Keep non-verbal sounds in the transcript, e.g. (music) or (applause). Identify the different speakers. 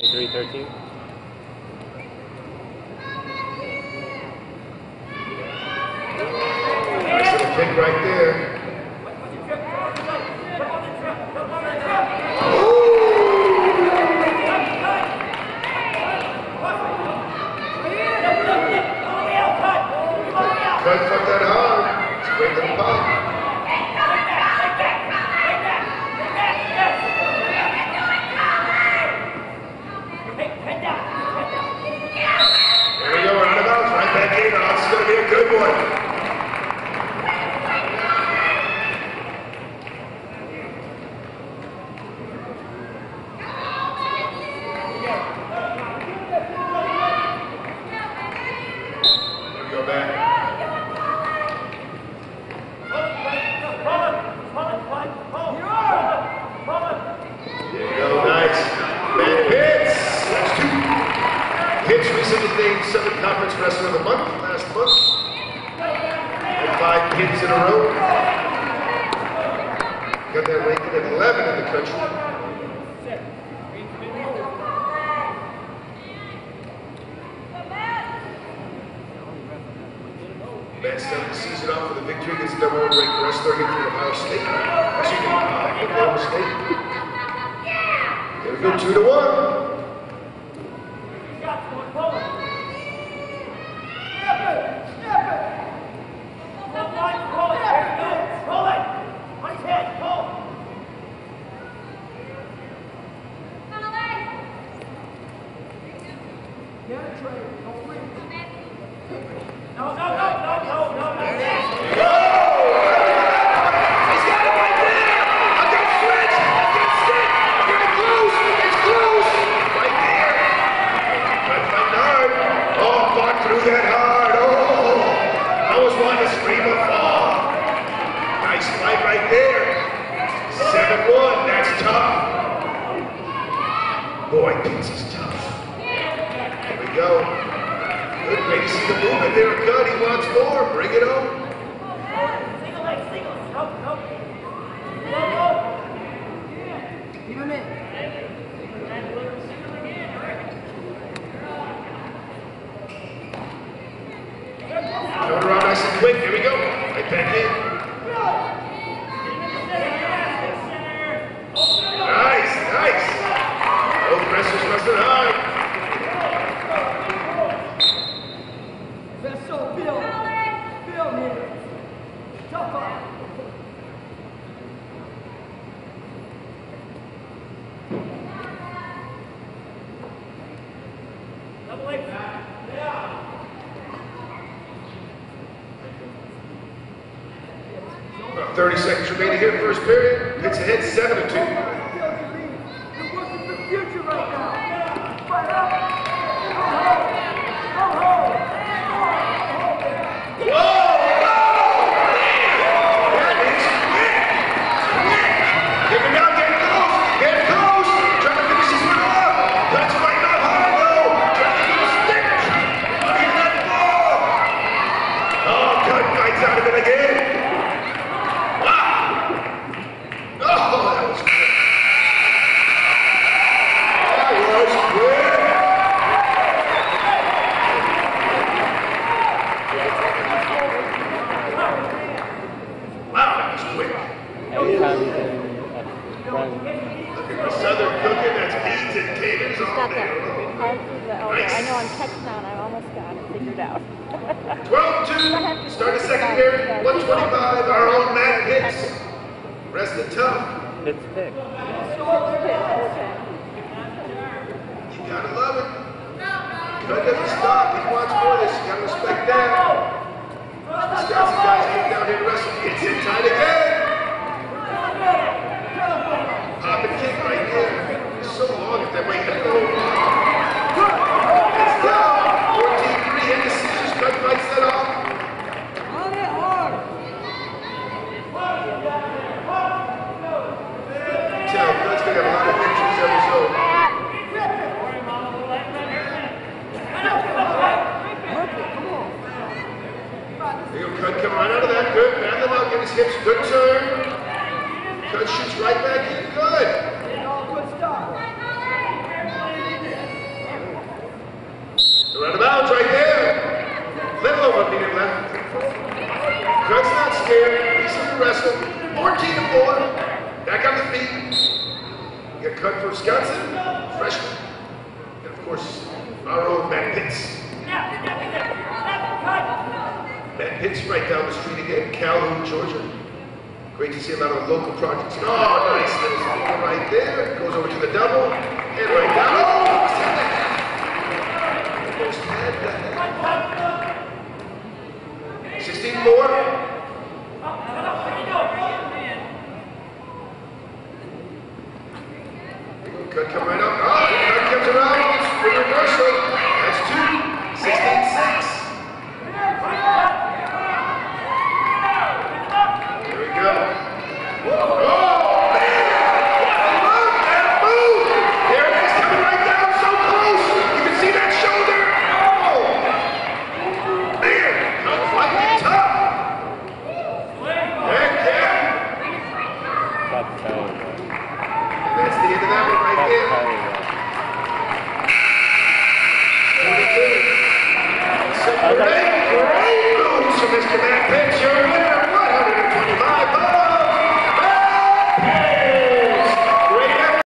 Speaker 1: 313.
Speaker 2: Nice little kick right there. Cut, cut that hard. Straight to the pop. There we go, roundabouts, right back in. Oh, this is going to be a good one. There we go back. There you go, nice. Matt Pitts. That's two. Pitts recently named Southern Conference Wrestler of the Month last month. And five hits in a row. Got that ranking at 11 in the country. Matt started the season off with a victory against the number one ranked wrestler here from Ohio State. Excuse me, uh, Oklahoma State. There we go, two to one. He's got it right there. I got stretch. I got stick. I'm getting close. It's close. Right there. Cut by nine. Oh, fought through that hard. Oh, I was wanting to scream a fall. Nice fight right there. Seven one. That's tough. Boy, Pitts is tough. There we go. Good. To see the movement there. Cut. He wants more. Bring it on. Turn around nice and quick. Here we go. Right back in. Nice, nice. Both wrestlers wrestling hard.
Speaker 3: That's so
Speaker 2: 30 seconds remaining here, first period. Pitts ahead, 7 to 2.
Speaker 3: Bill, you leave. You're working for the future right now. Fight up. Go home. Go home.
Speaker 2: Whoa! Whoa! That is quick! Quick! Get him down, get close! Get close! Trying to finish this one off! That's right, not hard, though! Trying to get a stick! He's let go! Oh, good fights out of it again! Wow! Oh, that was quick! That was quick! Wow, that was quick!
Speaker 1: Anytime you can uh, run.
Speaker 2: Look at the southern cooking, that's beans and taters all
Speaker 4: Got
Speaker 2: day
Speaker 4: that
Speaker 2: long.
Speaker 4: hard through the elbow. I know I'm catching now and I almost got it figured out. (laughs)
Speaker 2: 12-2, start the second period, 125, our own Matt Pitts. Rested tough.
Speaker 1: It's thick.
Speaker 2: You gotta love it. Cut, come right out of that. Good. Vanderbilt, give his hips. Good turn. Cudd shoots right back in. Good. They're out The bounds right there. Little over the left. Cudd's not scared. He's
Speaker 3: in
Speaker 2: the wrestle. 14 to 4. Back on the feet. Get cut for Wisconsin. Freshman. And of course, our old Matt Pitts. Hicks right down the street again, Calhoun, Georgia. Great to see a lot of local projects. Oh, nice. There's one right there. Goes over to the double. And right down. Oh, Almost had that. 16 more. Good, come right up. Some great breakthroughs from this command pitch. Your winner.